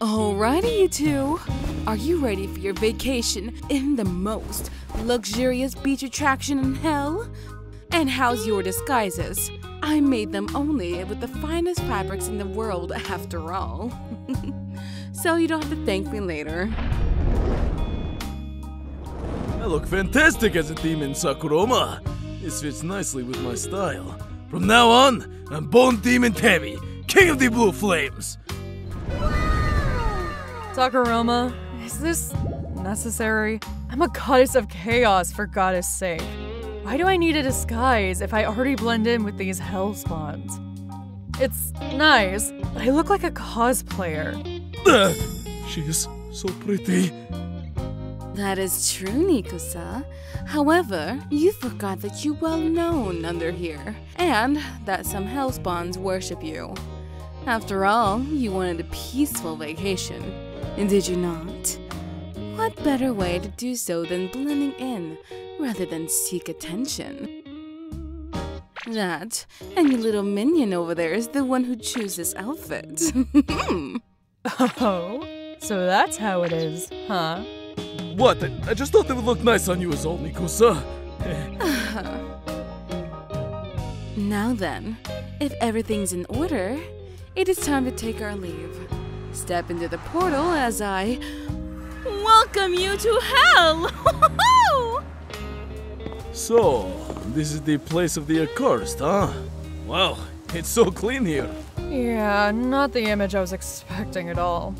Alrighty, you two. Are you ready for your vacation in the most luxurious beach attraction in hell? And how's your disguises? I made them only with the finest fabrics in the world, after all. so you don't have to thank me later. I look fantastic as a demon, Sakuroma. This fits nicely with my style. From now on, I'm Bone Demon Tabi, King of the Blue Flames. Sakuroma, is this necessary? I'm a goddess of chaos, for goddess sake. Why do I need a disguise if I already blend in with these hell spawns? It's nice, but I look like a cosplayer. Uh, she is so pretty. That is true, Nikusa. However, you forgot that you're well known under here, and that some hellspawns worship you. After all, you wanted a peaceful vacation, did you not? What better way to do so than blending in rather than seek attention? That, and your little minion over there is the one who chooses outfit. Hmm. oh, so that's how it is, huh? What? I just thought they would look nice on you as all, Nikusa. now then, if everything's in order, it is time to take our leave. Step into the portal as I welcome you to hell! so, this is the place of the accursed, huh? Wow, it's so clean here. Yeah, not the image I was expecting at all.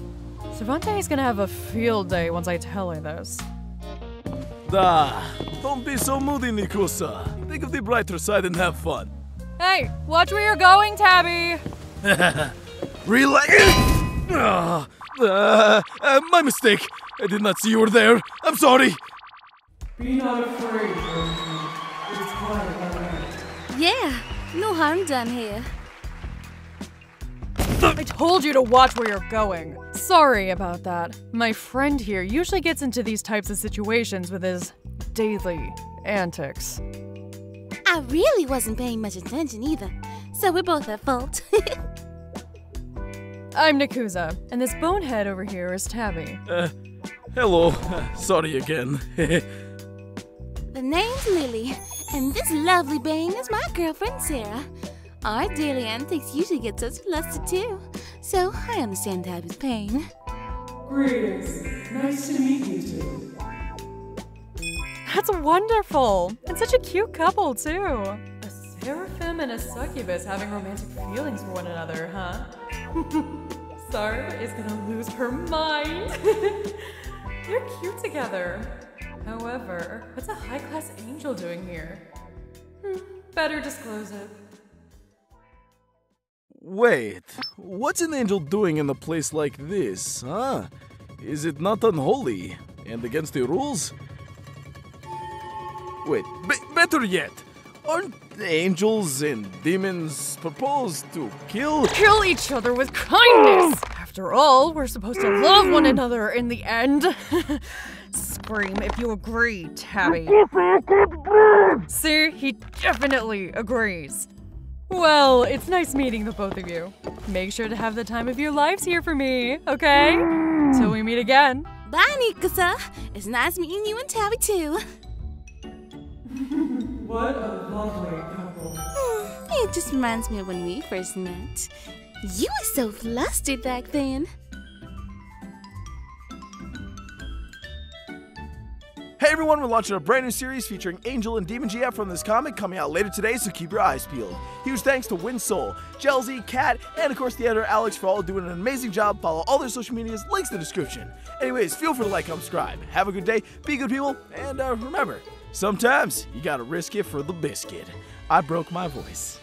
Sarvente is gonna have a field day once I tell her this. Da, don't be so moody, Nikusa. Think of the brighter side and have fun. Hey, watch where you're going, Tabi! Relax. Uh, uh, uh, my mistake. I did not see you were there. I'm sorry. Be not afraid, It is quiet Yeah, no harm done here. I told you to watch where you're going. Sorry about that. My friend here usually gets into these types of situations with his daily antics. I really wasn't paying much attention either, so we're both at fault. I'm Nikusa, and this bonehead over here is Tabi. Uh, hello. Sorry again. the name's Lily, and this lovely bane is my girlfriend Sarah. Our daily antics usually gets us flustered too, so I understand Tabi's pain. Greetings. Nice to meet you two. That's wonderful! And such a cute couple, too. A seraphim and a succubus having romantic feelings for one another, huh? Sarv is gonna lose her mind. They're cute together. However, what's a high-class angel doing here? Hmm, better disclose it. Wait, what's an angel doing in a place like this, huh? Is it not unholy and against the rules? Wait, better yet, aren't angels and demons propose to kill? Kill each other with kindness! After all, we're supposed to love one mm. another in the end. Scream if you agree, Tabi. See, he definitely agrees. Well, it's nice meeting the both of you. Make sure to have the time of your lives here for me, okay? Till we meet again. Bye, Nikusa. It's nice meeting you and Tabi too. what a lovely couple. It just reminds me of when we first met. You were so flustered back then. Hey everyone, we're launching a brand new series featuring Angel and Demon GF from this comic coming out later today, so keep your eyes peeled. Huge thanks to Whensoul, Jelzy, Kat, and of course the editor Alex for all doing an amazing job. Follow all their social medias, links in the description. Anyways, feel free to like, and subscribe. Have a good day, be good people, and uh, remember, sometimes you gotta risk it for the biscuit. I broke my voice.